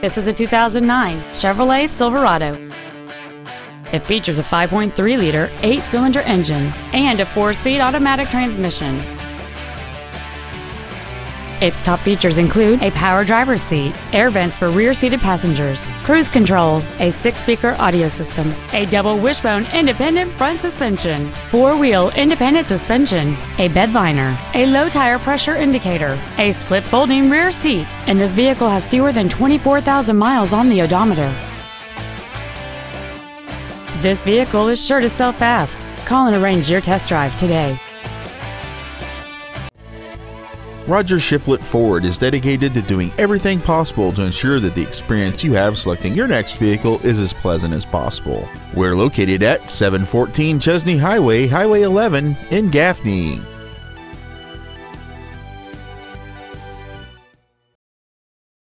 This is a 2009 Chevrolet Silverado. It features a 5.3-liter, eight-cylinder engine and a four-speed automatic transmission. Its top features include a power driver's seat, air vents for rear-seated passengers, cruise control, a six-speaker audio system, a double wishbone independent front suspension, four-wheel independent suspension, a bed liner, a low tire pressure indicator, a split folding rear seat, and this vehicle has fewer than 24,000 miles on the odometer. This vehicle is sure to sell fast. Call and arrange your test drive today. Roger Shiflett Ford is dedicated to doing everything possible to ensure that the experience you have selecting your next vehicle is as pleasant as possible. We're located at 714 Chesnee Highway, Highway 11 in Gaffney.